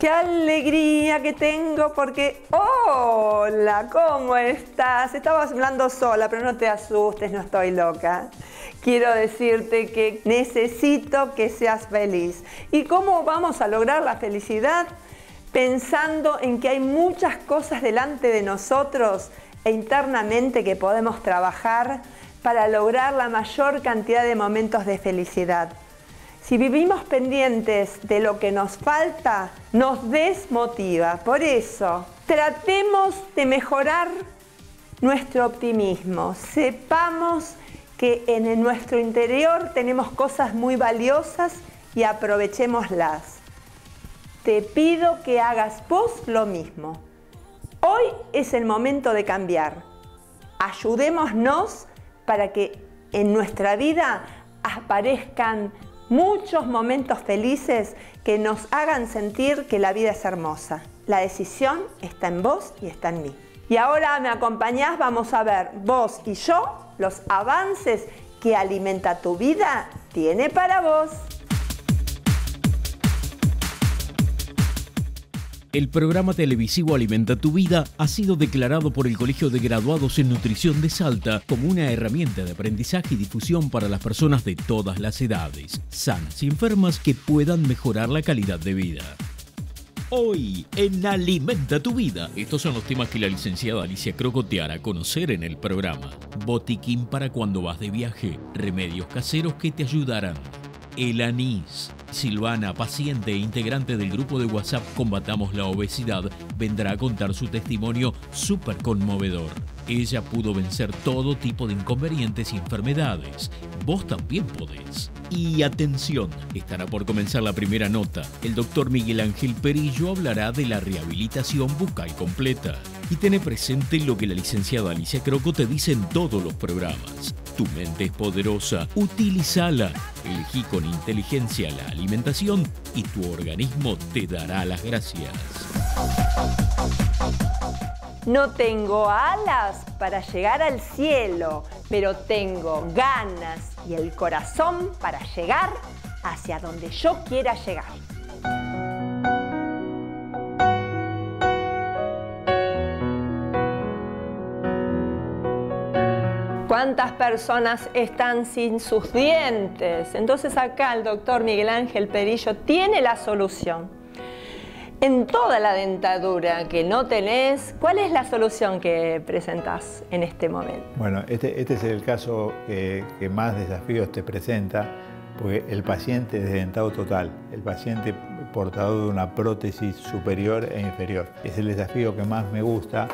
Qué alegría que tengo porque... Hola, ¿cómo estás? Estabas hablando sola, pero no te asustes, no estoy loca. Quiero decirte que necesito que seas feliz. ¿Y cómo vamos a lograr la felicidad? Pensando en que hay muchas cosas delante de nosotros e internamente que podemos trabajar para lograr la mayor cantidad de momentos de felicidad. Si vivimos pendientes de lo que nos falta, nos desmotiva. Por eso, tratemos de mejorar nuestro optimismo. Sepamos que en nuestro interior tenemos cosas muy valiosas y aprovechémoslas. Te pido que hagas vos lo mismo. Hoy es el momento de cambiar. Ayudémonos para que en nuestra vida aparezcan muchos momentos felices que nos hagan sentir que la vida es hermosa. La decisión está en vos y está en mí. Y ahora me acompañás, vamos a ver vos y yo los avances que Alimenta tu vida tiene para vos. El programa televisivo Alimenta tu Vida ha sido declarado por el Colegio de Graduados en Nutrición de Salta como una herramienta de aprendizaje y difusión para las personas de todas las edades, sanas y enfermas que puedan mejorar la calidad de vida. Hoy en Alimenta tu Vida. Estos son los temas que la licenciada Alicia Croco te hará conocer en el programa. Botiquín para cuando vas de viaje. Remedios caseros que te ayudarán. El anís Silvana, paciente e integrante del grupo de WhatsApp Combatamos la Obesidad, vendrá a contar su testimonio súper conmovedor. Ella pudo vencer todo tipo de inconvenientes y enfermedades. Vos también podés. Y atención, estará por comenzar la primera nota. El doctor Miguel Ángel Perillo hablará de la rehabilitación bucal completa. Y tiene presente lo que la licenciada Alicia Croco te dice en todos los programas. Tu mente es poderosa, utilízala. Elegí con inteligencia la alimentación y tu organismo te dará las gracias. No tengo alas para llegar al cielo, pero tengo ganas y el corazón para llegar hacia donde yo quiera llegar. ¿Cuántas personas están sin sus dientes? Entonces acá el doctor Miguel Ángel Perillo tiene la solución. En toda la dentadura que no tenés, ¿cuál es la solución que presentás en este momento? Bueno, este, este es el caso que, que, más desafíos te presenta, porque el paciente es dentado total, el paciente portador de una prótesis superior e inferior. Es el desafío que más me gusta,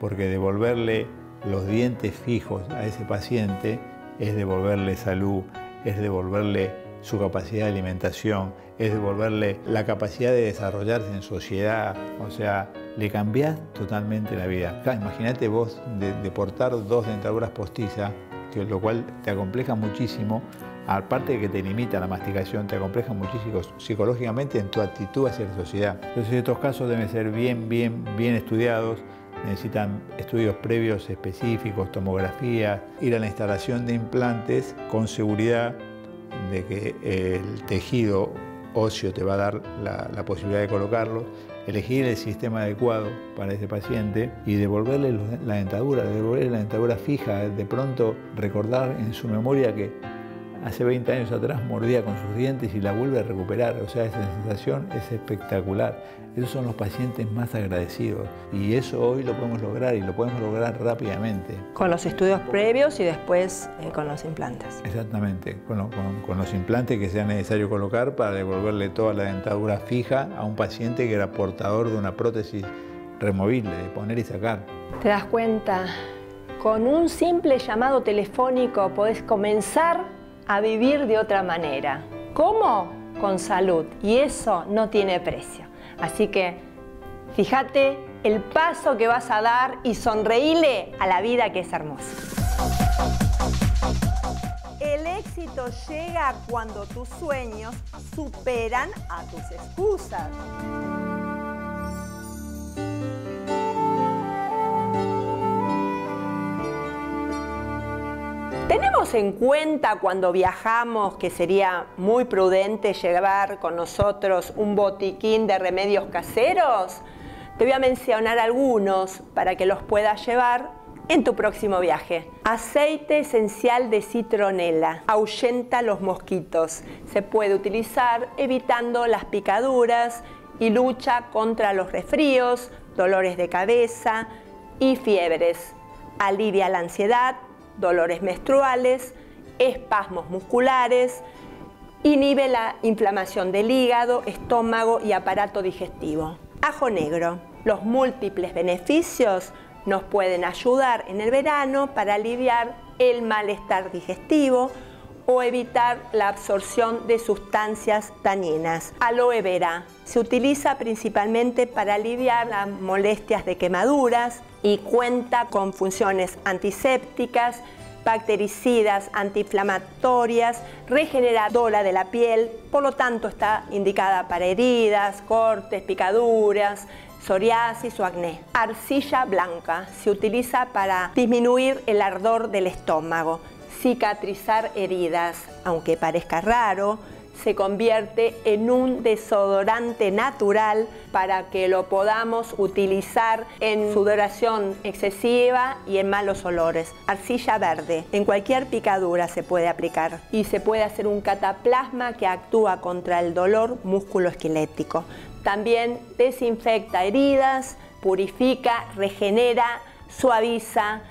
porque devolverle los dientes fijos a ese paciente es devolverle salud, es devolverle su capacidad de alimentación, es devolverle la capacidad de desarrollarse en sociedad, o sea, le cambias totalmente la vida. Imagínate vos de, portar dos dentaduras postizas, lo cual te acompleja muchísimo, aparte de que te limita la masticación, te acompleja muchísimo psicológicamente en tu actitud hacia la sociedad. Entonces estos casos deben ser bien, bien, bien estudiados, necesitan estudios previos específicos, tomografía, ir a la instalación de implantes con seguridad de que el tejido óseo te va a dar la, posibilidad de colocarlo, elegir el sistema adecuado para ese paciente y devolverle la dentadura, devolverle la dentadura fija, de pronto recordar en su memoria que hace 20 años atrás mordía con sus dientes y la vuelve a recuperar. O sea, esa sensación es espectacular. Esos son los pacientes más agradecidos y eso hoy lo podemos lograr y lo podemos lograr rápidamente. Con los estudios previos y después eh, con los implantes. Exactamente, con, con, los implantes que sea necesario colocar para devolverle toda la dentadura fija a un paciente que era portador de una prótesis removible, de poner y sacar. ¿Te das cuenta? Con un simple llamado telefónico podés comenzar a vivir de otra manera. ¿Cómo? Con salud. Y eso no tiene precio. Así que fíjate el paso que vas a dar y sonreíle a la vida que es hermosa. El éxito llega cuando tus sueños superan a tus excusas. Tenemos en cuenta cuando viajamos que sería muy prudente llevar con nosotros un botiquín de remedios caseros? Te voy a mencionar algunos para que los puedas llevar en tu próximo viaje. Aceite esencial de citronela ahuyenta los mosquitos. Se puede utilizar evitando las picaduras y lucha contra los resfríos, dolores de cabeza y fiebres. Alivia la ansiedad, dolores menstruales, espasmos musculares, inhibe la inflamación del hígado, estómago y aparato digestivo. Ajo negro. Los múltiples beneficios nos pueden ayudar en el verano para aliviar el malestar digestivo o evitar la absorción de sustancias dañinas. Aloe vera se utiliza principalmente para aliviar las molestias de quemaduras y cuenta con funciones antisépticas, bactericidas, antiinflamatorias, regeneradora de la piel, por lo tanto está indicada para heridas, cortes, picaduras, psoriasis o acné. Arcilla blanca se utiliza para disminuir el ardor del estómago, cicatrizar heridas, aunque parezca raro, se convierte en un desodorante natural para que lo podamos utilizar en sudoración excesiva y en malos olores. Arcilla verde, en cualquier picadura se puede aplicar y se puede hacer un cataplasma que actúa contra el dolor musculoesquelético. También desinfecta heridas, purifica, regenera, suaviza,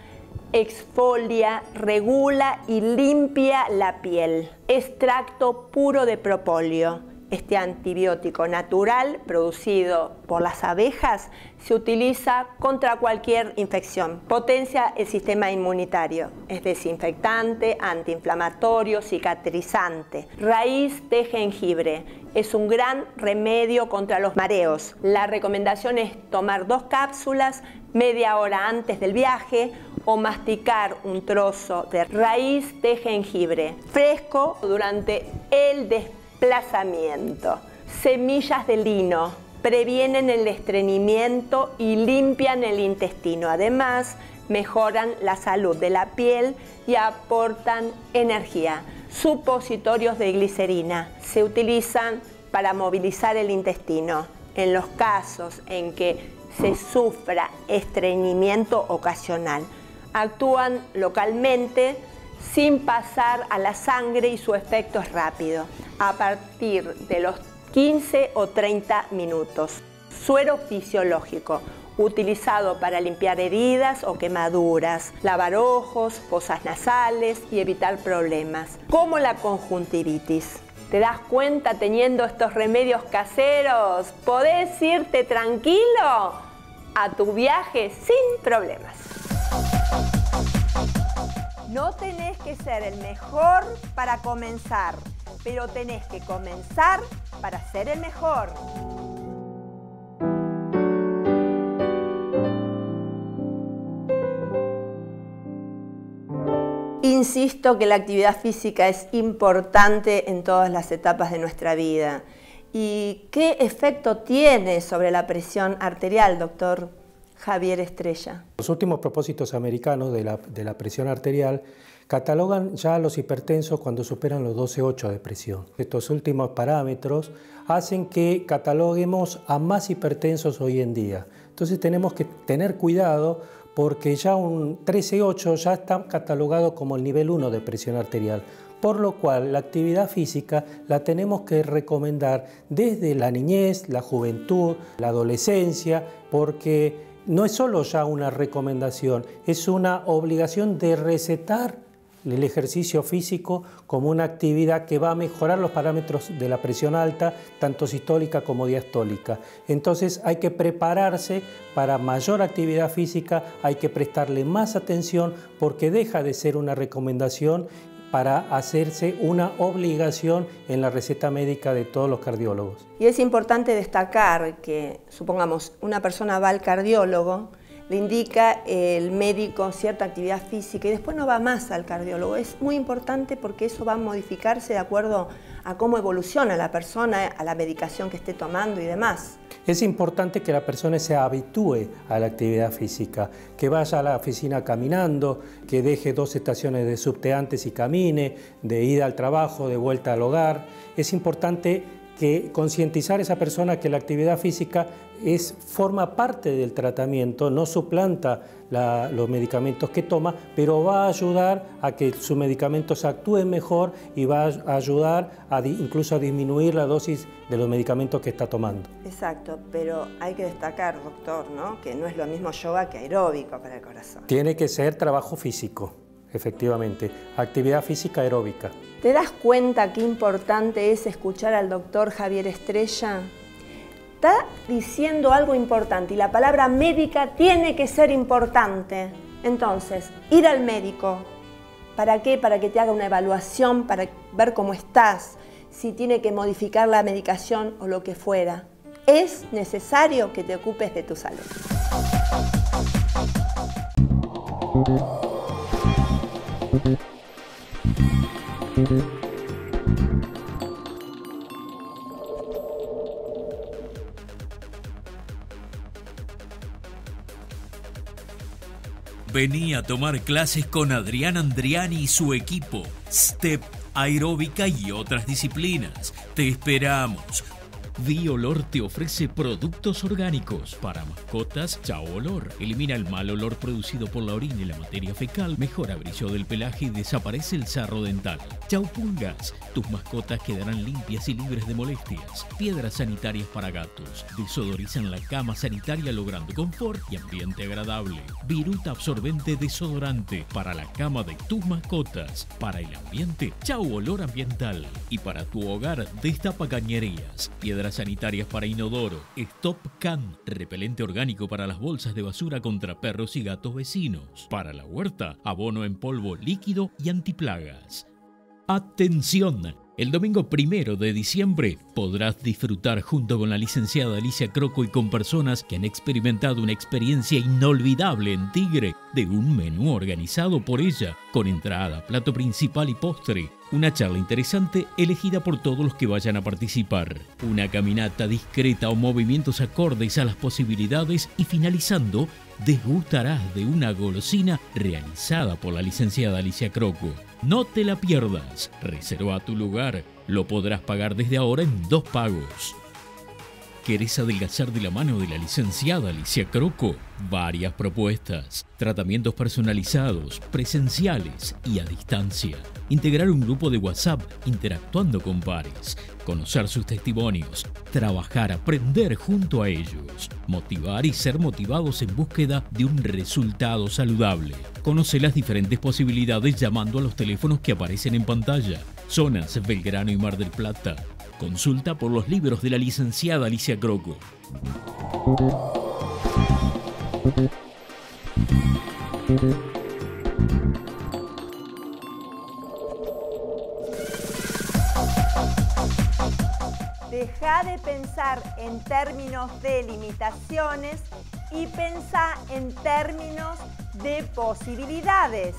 exfolia, regula y limpia la piel. Extracto puro de propóleo. Este antibiótico natural producido por las abejas se utiliza contra cualquier infección. Potencia el sistema inmunitario. Es desinfectante, antiinflamatorio, cicatrizante. Raíz de jengibre. Es un gran remedio contra los mareos. La recomendación es tomar dos cápsulas media hora antes del viaje o masticar un trozo de raíz de jengibre fresco durante el desplazamiento. Semillas de lino previenen el estreñimiento y limpian el intestino. Además, mejoran la salud de la piel y aportan energía. Supositorios de glicerina se utilizan para movilizar el intestino. En los casos en que se sufra estreñimiento ocasional actúan localmente sin pasar a la sangre y su efecto es rápido, a partir de los 15 o 30 minutos. Suero fisiológico, utilizado para limpiar heridas o quemaduras, lavar ojos, fosas nasales y evitar problemas, como la conjuntivitis. ¿Te das cuenta teniendo estos remedios caseros? ¿Podés irte tranquilo a tu viaje sin problemas? No tenés que ser el mejor para comenzar, pero tenés que comenzar para ser el mejor. Insisto que la actividad física es importante en todas las etapas de nuestra vida. ¿Y qué efecto tiene sobre la presión arterial, doctor? Javier Estrella. Los últimos propósitos americanos de la, presión arterial catalogan ya a los hipertensos cuando superan los 12,8 de presión. Estos últimos parámetros hacen que cataloguemos a más hipertensos hoy en día. Entonces tenemos que tener cuidado porque ya un 13,8 ya está catalogado como el nivel 1 de presión arterial, por lo cual la actividad física la tenemos que recomendar desde la niñez, la juventud, la adolescencia, porque no es solo ya una recomendación, es una obligación de recetar el ejercicio físico como una actividad que va a mejorar los parámetros de la presión alta, tanto sistólica como diastólica. Entonces hay que prepararse para mayor actividad física, hay que prestarle más atención porque deja de ser una recomendación para hacerse una obligación en la receta médica de todos los cardiólogos. Y es importante destacar que, supongamos, una persona va al cardiólogo, le indica el médico cierta actividad física y después no va más al cardiólogo. Es muy importante porque eso va a modificarse de acuerdo a cómo evoluciona la persona, a la medicación que esté tomando y demás. Es importante que la persona se habitúe a la actividad física, que vaya a la oficina caminando, que deje dos estaciones de subte antes y camine, de ida al trabajo, de vuelta al hogar. Es importante que concientizar a esa persona que la actividad física es, forma parte del tratamiento, no suplanta los medicamentos que toma, pero va a ayudar a que sus medicamentos actúen mejor y va a ayudar a, incluso a disminuir la dosis de los medicamentos que está tomando. Exacto, pero hay que destacar, doctor, ¿no? que no es lo mismo yoga que aeróbico para el corazón. Tiene que ser trabajo físico efectivamente, actividad física aeróbica. ¿Te das cuenta qué importante es escuchar al doctor Javier Estrella? Está diciendo algo importante y la palabra médica tiene que ser importante. Entonces, ir al médico, ¿para qué? Para que te haga una evaluación, para ver cómo estás, si tiene que modificar la medicación o lo que fuera. Es necesario que te ocupes de tu salud. Vení a tomar clases con Adrián Andriani y su equipo. Step, aeróbica y otras disciplinas. Te esperamos. Olor te ofrece productos orgánicos para mascotas Chao Olor. Elimina el mal olor producido por la orina y la materia fecal, mejora brillo del pelaje y desaparece el sarro dental. Chao Pungas, tus mascotas quedarán limpias y libres de molestias. Piedras sanitarias para gatos, desodorizan la cama sanitaria logrando confort y ambiente agradable. Viruta absorbente desodorante para la cama de tus mascotas. Para el ambiente, Chao Olor ambiental. Y para tu hogar, destapa cañerías. Piedras sanitarias para inodoro, Stop Can, repelente orgánico para las bolsas de basura contra perros y gatos vecinos. Para la huerta, abono en polvo líquido y antiplagas. Atención, el domingo primero de diciembre podrás disfrutar junto con la licenciada Alicia Croco y con personas que han experimentado una experiencia inolvidable en Tigre de un menú organizado por ella, con entrada, plato principal y postre. Una charla interesante elegida por todos los que vayan a participar. Una caminata discreta o movimientos acordes a las posibilidades y finalizando, desgustarás de una golosina realizada por la licenciada Alicia Croco. No te la pierdas. Reserva tu lugar. Lo podrás pagar desde ahora en dos pagos. ¿Querés adelgazar de la mano de la licenciada Alicia Croco? Varias propuestas, tratamientos personalizados, presenciales y a distancia. Integrar un grupo de WhatsApp interactuando con pares, conocer sus testimonios, trabajar, aprender junto a ellos, motivar y ser motivados en búsqueda de un resultado saludable. Conoce las diferentes posibilidades llamando a los teléfonos que aparecen en pantalla. Zonas Belgrano y Mar del Plata, Consulta por los libros de la licenciada Alicia Croco. Deja de pensar en términos de limitaciones y pensá en términos de posibilidades.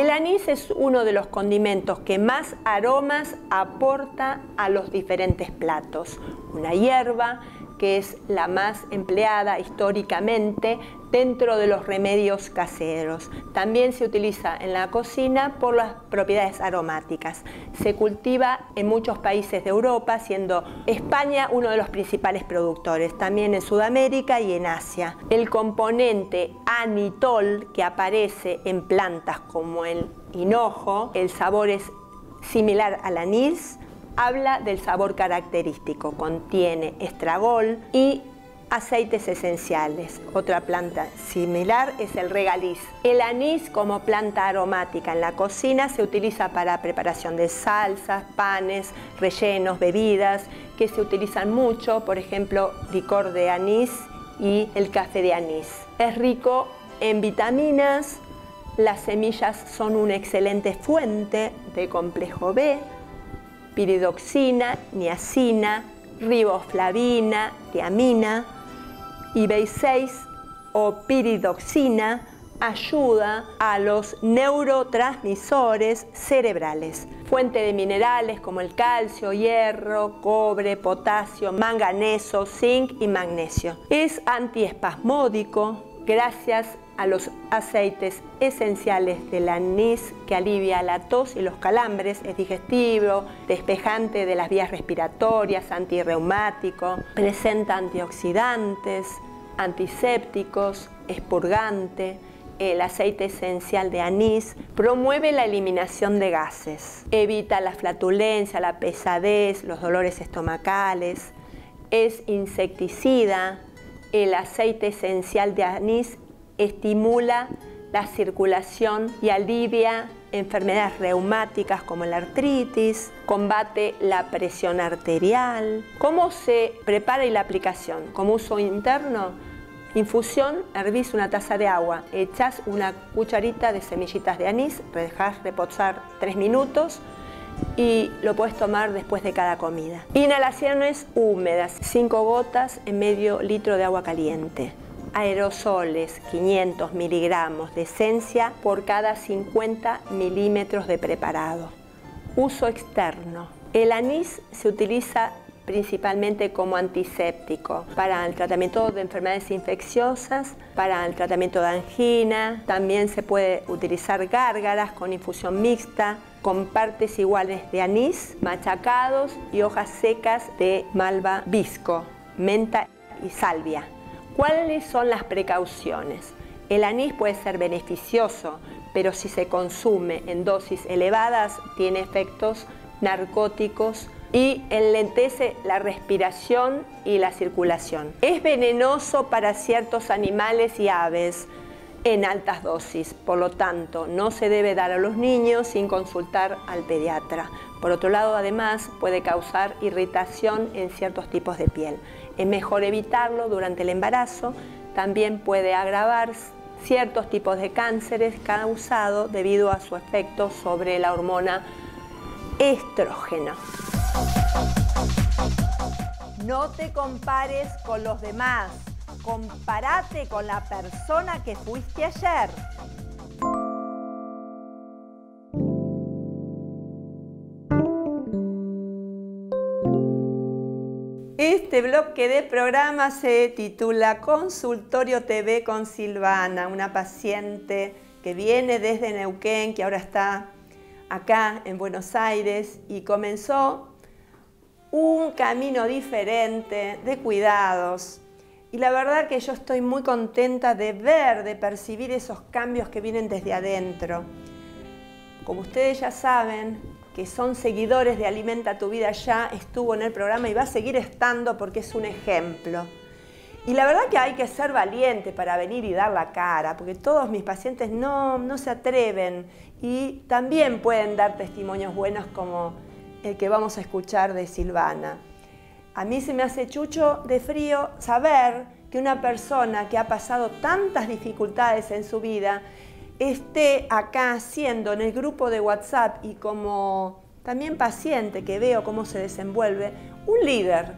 El anís es uno de los condimentos que más aromas aporta a los diferentes platos. Una hierba que es la más empleada históricamente dentro de los remedios caseros. También se utiliza en la cocina por las propiedades aromáticas. Se cultiva en muchos países de Europa, siendo España uno de los principales productores, también en Sudamérica y en Asia. El componente anitol que aparece en plantas como el hinojo, el sabor es similar al anís, habla del sabor característico, contiene estragol y aceites esenciales. Otra planta similar es el regaliz. El anís como planta aromática en la cocina se utiliza para preparación de salsas, panes, rellenos, bebidas, que se utilizan mucho, por ejemplo, licor de anís y el café de anís. Es rico en vitaminas, las semillas son una excelente fuente de complejo B, piridoxina, niacina, riboflavina, tiamina y B6 o piridoxina ayuda a los neurotransmisores cerebrales. Fuente de minerales como el calcio, hierro, cobre, potasio, manganeso, zinc y magnesio. Es antiespasmódico gracias a los aceites esenciales del anís que alivia la tos y los calambres, es digestivo, despejante de las vías respiratorias, antirreumático, presenta antioxidantes, antisépticos, expurgante, el aceite esencial de anís promueve la eliminación de gases, evita la flatulencia, la pesadez, los dolores estomacales, es insecticida, el aceite esencial de anís estimula la circulación y alivia enfermedades reumáticas como la artritis, combate la presión arterial. ¿Cómo se prepara y la aplicación? Como uso interno, infusión, hervís una taza de agua, echás una cucharita de semillitas de anís, dejás reposar tres minutos y lo puedes tomar después de cada comida. Inhalaciones húmedas, 5 gotas en medio litro de agua caliente aerosoles 500 miligramos de esencia por cada 50 milímetros de preparado. Uso externo. El anís se utiliza principalmente como antiséptico para el tratamiento de enfermedades infecciosas, para el tratamiento de angina, también se puede utilizar gárgaras con infusión mixta, con partes iguales de anís, machacados y hojas secas de malva visco, menta y salvia. ¿Cuáles son las precauciones? El anís puede ser beneficioso, pero si se consume en dosis elevadas tiene efectos narcóticos y enlentece la respiración y la circulación. Es venenoso para ciertos animales y aves en altas dosis, por lo tanto no se debe dar a los niños sin consultar al pediatra. Por otro lado, además, puede causar irritación en ciertos tipos de piel. Es mejor evitarlo durante el embarazo. También puede agravar ciertos tipos de cánceres causados debido a su efecto sobre la hormona estrógeno. No te compares con los demás, compárate con la persona que fuiste ayer. Este bloque de programa se titula Consultorio TV con Silvana, una paciente que viene desde Neuquén, que ahora está acá en Buenos Aires y comenzó un camino diferente de cuidados. Y la verdad que yo estoy muy contenta de ver, de percibir esos cambios que vienen desde adentro. Como ustedes ya saben, que son seguidores de Alimenta tu vida ya estuvo en el programa y va a seguir estando porque es un ejemplo. Y la verdad que hay que ser valiente para venir y dar la cara, porque todos mis pacientes no, no se atreven y también pueden dar testimonios buenos como el que vamos a escuchar de Silvana. A mí se me hace chucho de frío saber que una persona que ha pasado tantas dificultades en su vida esté acá siendo en el grupo de WhatsApp y como también paciente que veo cómo se desenvuelve, un líder,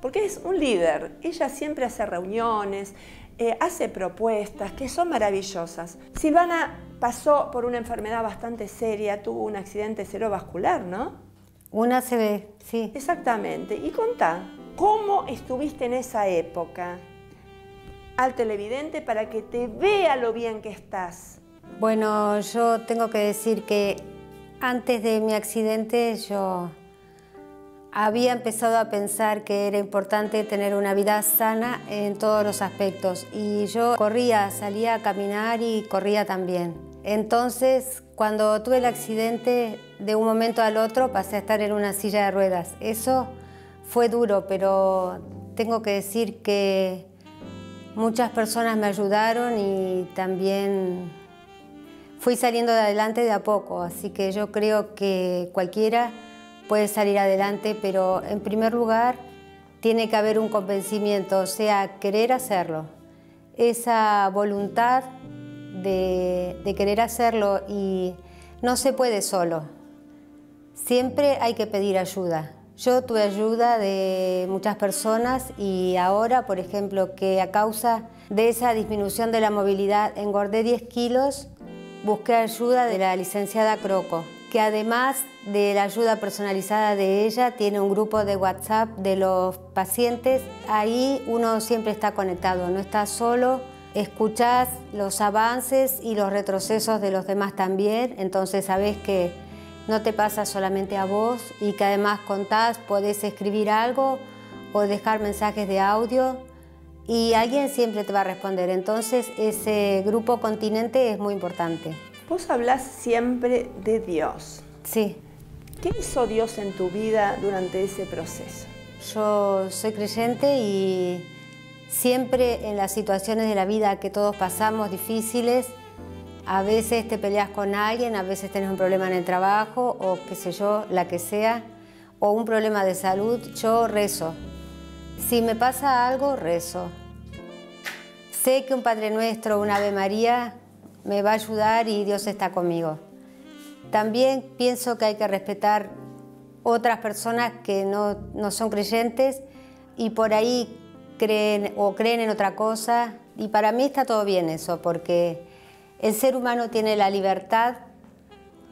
porque es un líder. Ella siempre hace reuniones, eh, hace propuestas que son maravillosas. Silvana pasó por una enfermedad bastante seria, tuvo un accidente cerebrovascular, ¿no? Una CB, sí. Exactamente. Y contá, ¿cómo estuviste en esa época? Al televidente para que te vea lo bien que estás. Bueno, yo tengo que decir que antes de mi accidente yo había empezado a pensar que era importante tener una vida sana en todos los aspectos y yo corría, salía a caminar y corría también. Entonces, cuando tuve el accidente, de un momento al otro pasé a estar en una silla de ruedas. Eso fue duro, pero tengo que decir que muchas personas me ayudaron y también fui saliendo de adelante de a poco, así que yo creo que cualquiera puede salir adelante, pero en primer lugar tiene que haber un convencimiento, o sea, querer hacerlo. Esa voluntad de, querer hacerlo y no se puede solo. Siempre hay que pedir ayuda. Yo tuve ayuda de muchas personas y ahora, por ejemplo, que a causa de esa disminución de la movilidad engordé 10 kilos, busqué ayuda de la licenciada Croco, que además de la ayuda personalizada de ella, tiene un grupo de WhatsApp de los pacientes. Ahí uno siempre está conectado, no está solo, escuchás los avances y los retrocesos de los demás también, entonces sabes que no te pasa solamente a vos y que además contás, podés escribir algo o dejar mensajes de audio y alguien siempre te va a responder. Entonces ese grupo continente es muy importante. Vos hablas siempre de Dios. Sí. ¿Qué hizo Dios en tu vida durante ese proceso? Yo soy creyente y siempre en las situaciones de la vida que todos pasamos difíciles, a veces te peleas con alguien, a veces tienes un problema en el trabajo o qué sé yo, la que sea, o un problema de salud, yo rezo. Si me pasa algo, rezo. Sé que un Padre Nuestro, un Ave María, me va a ayudar y Dios está conmigo. También pienso que hay que respetar otras personas que no, no son creyentes y por ahí creen o creen en otra cosa. Y para mí está todo bien eso, porque el ser humano tiene la libertad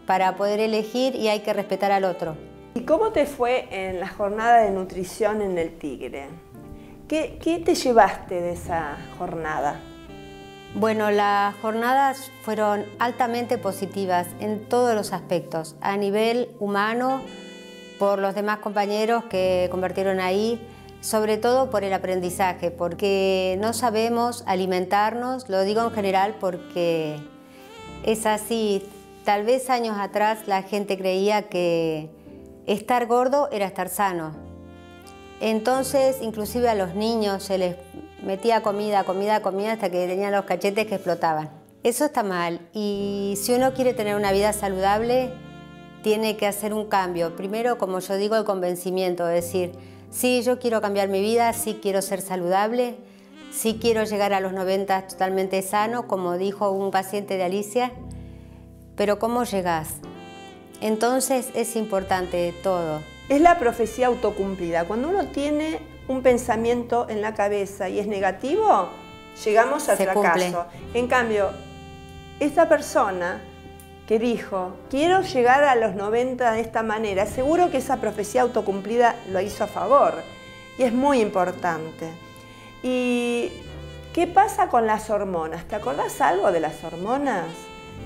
para poder elegir y hay que respetar al otro. ¿Y cómo te fue en la jornada de nutrición en el Tigre? ¿Qué, qué te llevaste de esa jornada? Bueno, las jornadas fueron altamente positivas en todos los aspectos, a nivel humano, por los demás compañeros que convirtieron ahí, sobre todo por el aprendizaje, porque no sabemos alimentarnos, lo digo en general porque es así. Tal vez años atrás la gente creía que estar gordo era estar sano. Entonces, inclusive a los niños se les metía comida, comida, comida hasta que tenían los cachetes que explotaban. Eso está mal y si uno quiere tener una vida saludable, tiene que hacer un cambio. Primero, como yo digo, el convencimiento, es decir, Sí, yo quiero cambiar mi vida, sí quiero ser saludable, sí quiero llegar a los 90 totalmente sano, como dijo un paciente de Alicia, pero ¿cómo llegas? Entonces es importante todo. Es la profecía autocumplida. Cuando uno tiene un pensamiento en la cabeza y es negativo, llegamos al fracaso. En cambio, esta persona que dijo, quiero llegar a los 90 de esta manera, seguro que esa profecía autocumplida lo hizo a favor. Y es muy importante. ¿Y qué pasa con las hormonas? ¿Te acordás algo de las hormonas?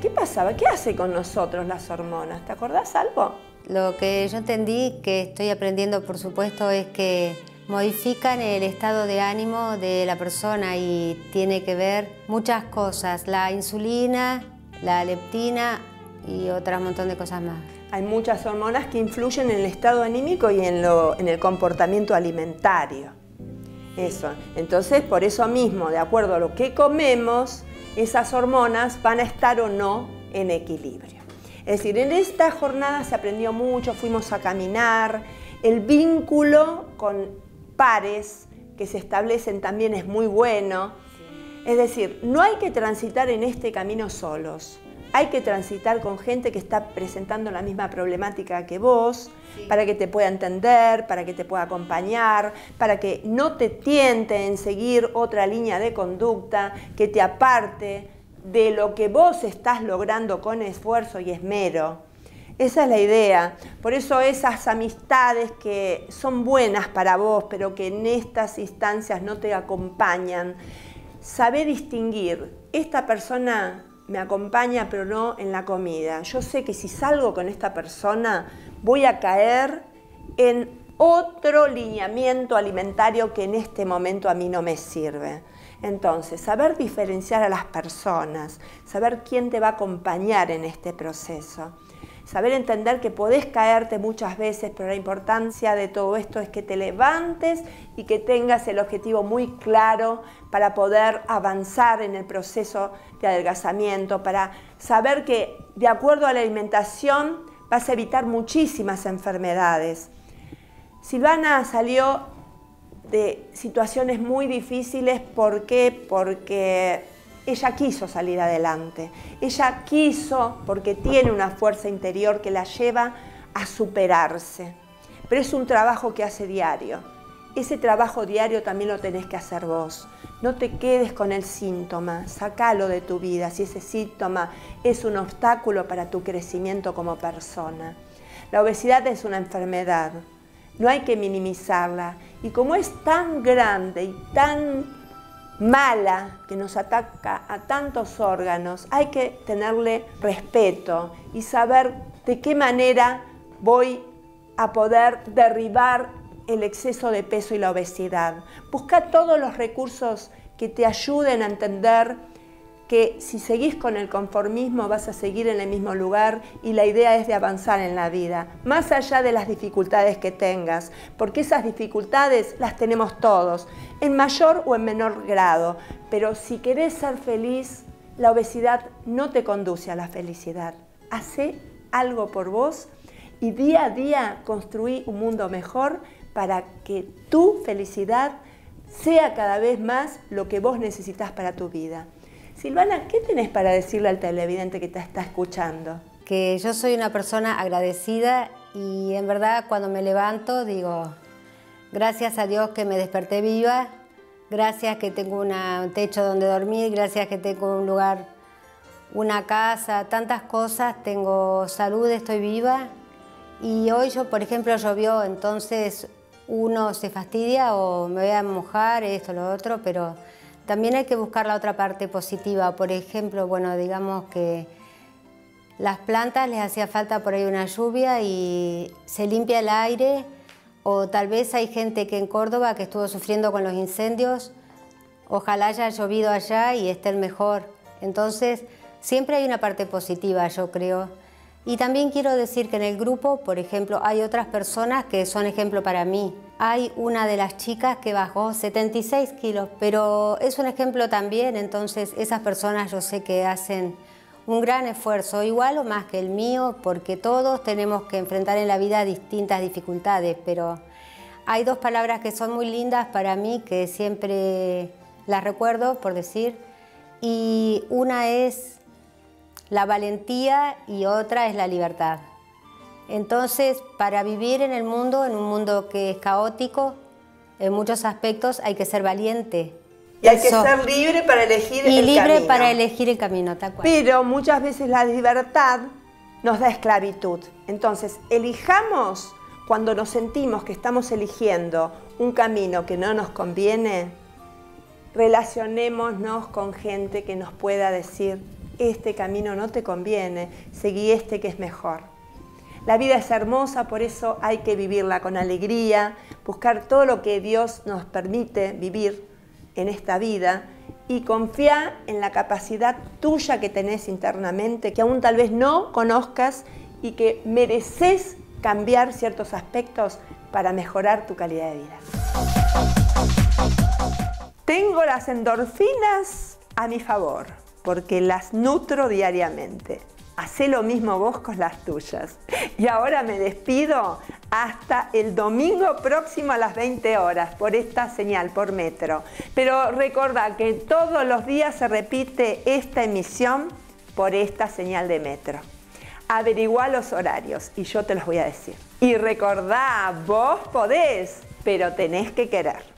¿Qué pasaba? ¿Qué hace con nosotros las hormonas? ¿Te acordás algo? Lo que yo entendí, que estoy aprendiendo por supuesto, es que modifican el estado de ánimo de la persona y tiene que ver muchas cosas. La insulina, la leptina y otras montón de cosas más. Hay muchas hormonas que influyen en el estado anímico y en, en el comportamiento alimentario. Eso. Entonces, por eso mismo, de acuerdo a lo que comemos, esas hormonas van a estar o no en equilibrio. Es decir, en esta jornada se aprendió mucho, fuimos a caminar, el vínculo con pares que se establecen también es muy bueno. Es decir, no hay que transitar en este camino solos hay que transitar con gente que está presentando la misma problemática que vos, para que te pueda entender, para que te pueda acompañar, para que no te tiente en seguir otra línea de conducta que te aparte de lo que vos estás logrando con esfuerzo y esmero. Esa es la idea. Por eso esas amistades que son buenas para vos, pero que en estas instancias no te acompañan, saber distinguir, esta persona me acompaña, pero no en la comida. Yo sé que si salgo con esta persona voy a caer en otro lineamiento alimentario que en este momento a mí no me sirve. Entonces, saber diferenciar a las personas, saber quién te va a acompañar en este proceso saber entender que podés caerte muchas veces, pero la importancia de todo esto es que te levantes y que tengas el objetivo muy claro para poder avanzar en el proceso de adelgazamiento, para saber que de acuerdo a la alimentación vas a evitar muchísimas enfermedades. Silvana salió de situaciones muy difíciles, ¿por qué? Porque ella quiso salir adelante. Ella quiso, porque tiene una fuerza interior que la lleva a superarse, pero es un trabajo que hace diario. Ese trabajo diario también lo tenés que hacer vos. No te quedes con el síntoma, sacalo de tu vida si ese síntoma es un obstáculo para tu crecimiento como persona. La obesidad es una enfermedad, no hay que minimizarla. Y como es tan grande y tan mala que nos ataca a tantos órganos, hay que tenerle respeto y saber de qué manera voy a poder derribar el exceso de peso y la obesidad. Busca todos los recursos que te ayuden a entender que si seguís con el conformismo vas a seguir en el mismo lugar y la idea es de avanzar en la vida, más allá de las dificultades que tengas, porque esas dificultades las tenemos todos, en mayor o en menor grado, pero si querés ser feliz, la obesidad no te conduce a la felicidad. Hace algo por vos y día a día construí un mundo mejor para que tu felicidad sea cada vez más lo que vos necesitas para tu vida. Silvana, ¿qué tenés para decirle al televidente que te está escuchando? Que yo soy una persona agradecida y en verdad cuando me levanto digo, gracias a Dios que me desperté viva, gracias que tengo un techo donde dormir, gracias que tengo un lugar, una casa, tantas cosas, tengo salud, estoy viva. Y hoy yo, por ejemplo, llovió, entonces uno se fastidia o me voy a mojar, esto, lo otro, pero también hay que buscar la otra parte positiva. Por ejemplo, bueno, digamos que las plantas les hacía falta por ahí una lluvia y se limpia el aire, o tal vez hay gente que en Córdoba que estuvo sufriendo con los incendios, ojalá haya llovido allá y estén mejor. Entonces, siempre hay una parte positiva, yo creo. Y también quiero decir que en el grupo, por ejemplo, hay otras personas que son ejemplo para mí. Hay una de las chicas que bajó 76 kilos, pero es un ejemplo también, entonces esas personas yo sé que hacen un gran esfuerzo, igual o más que el mío, porque todos tenemos que enfrentar en la vida distintas dificultades, pero hay dos palabras que son muy lindas para mí, que siempre las recuerdo, por decir, y una es la valentía y otra es la libertad. Entonces, para vivir en el mundo, en un mundo que es caótico, en muchos aspectos hay que ser valiente. Y hay que ser libre para elegir y libre para elegir el camino, tal cual. Pero muchas veces la libertad nos da esclavitud. Entonces, elijamos cuando nos sentimos que estamos eligiendo un camino que no nos conviene, relacionémonos con gente que nos pueda decir este camino no te conviene, seguí este que es mejor. La vida es hermosa, por eso hay que vivirla con alegría, buscar todo lo que Dios nos permite vivir en esta vida y confiar en la capacidad tuya que tenés internamente, que aún tal vez no conozcas y que mereces cambiar ciertos aspectos para mejorar tu calidad de vida. Tengo las endorfinas a mi favor porque las nutro diariamente. Hacé lo mismo vos con las tuyas. Y ahora me despido hasta el domingo próximo a las 20 horas por esta señal, por metro. Pero recordá que todos los días se repite esta emisión por esta señal de metro. Averigua los horarios y yo te los voy a decir. Y recordá, vos podés, pero tenés que querer.